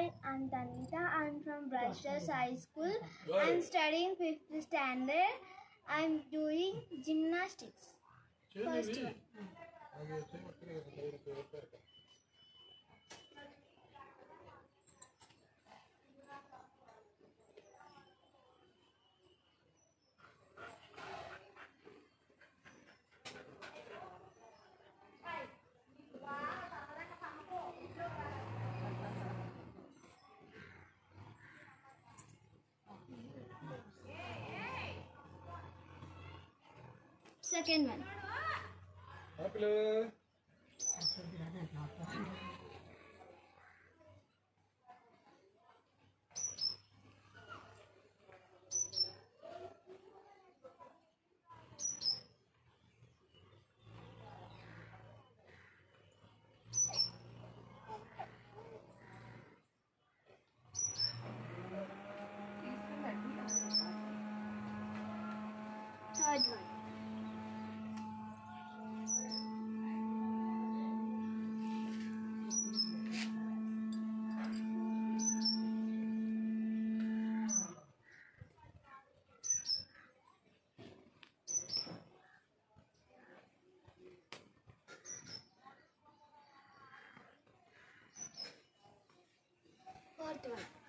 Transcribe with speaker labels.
Speaker 1: Hi, I'm Thanvitha. I'm from Brightstars High School. I'm studying fifth standard. I'm doing gymnastics. First one. Second one.
Speaker 2: Apple.
Speaker 1: Third one. Fourth one.